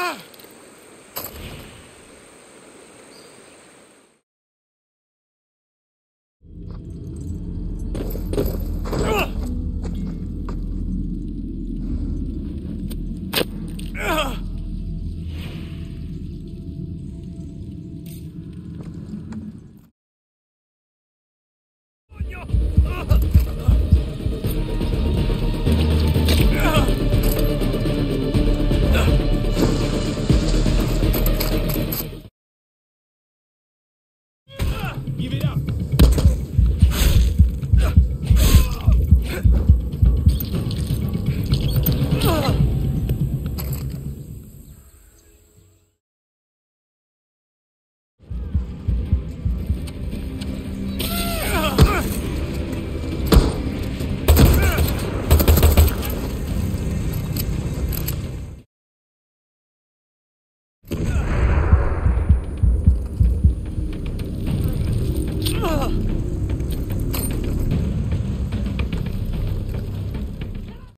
Ah! you Give it up.